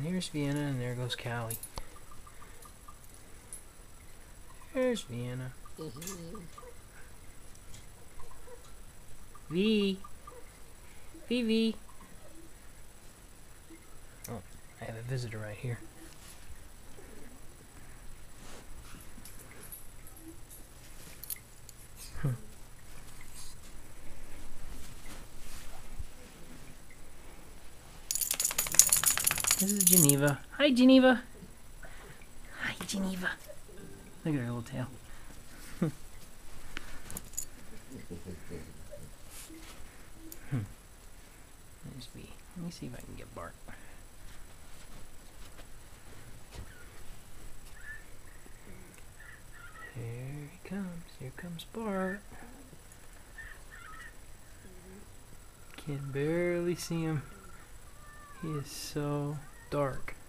And here's Vienna, and there goes Callie. There's Vienna. Mm-hmm. V. V V. Oh, I have a visitor right here. This is Geneva. Hi, Geneva. Hi, Geneva. Look at her little tail. hmm. There's B. Let me see if I can get Bart. Here he comes. Here comes Bart. Can barely see him. He is so dark.